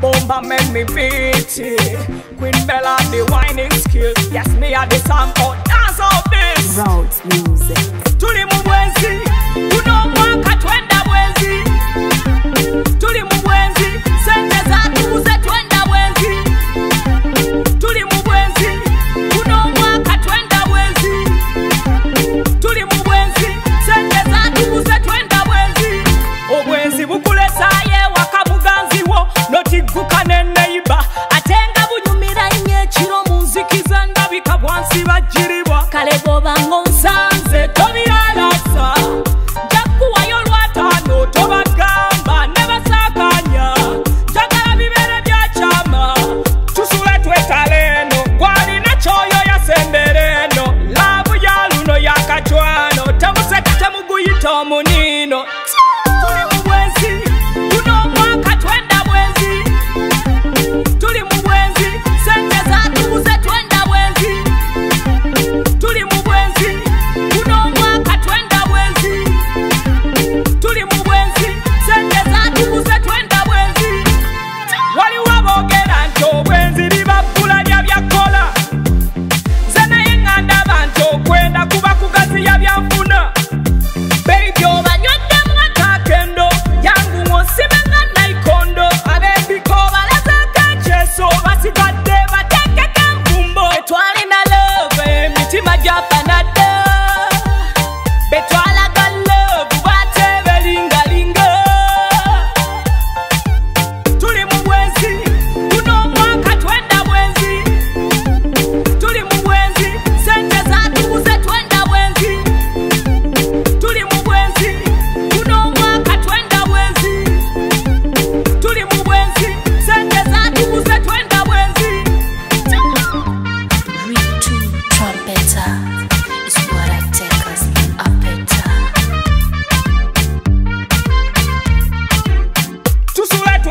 Bomba make me beat it. Queen Bella the whining skill. Yes, me a the song out dance out this. Route music. To the Mubwensi.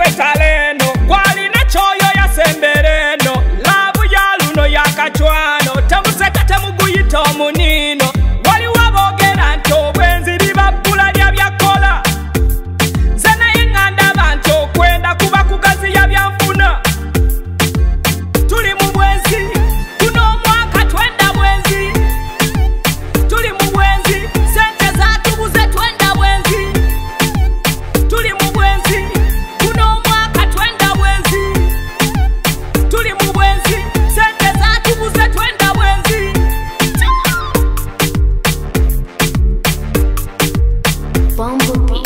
sobresalen bumblebee.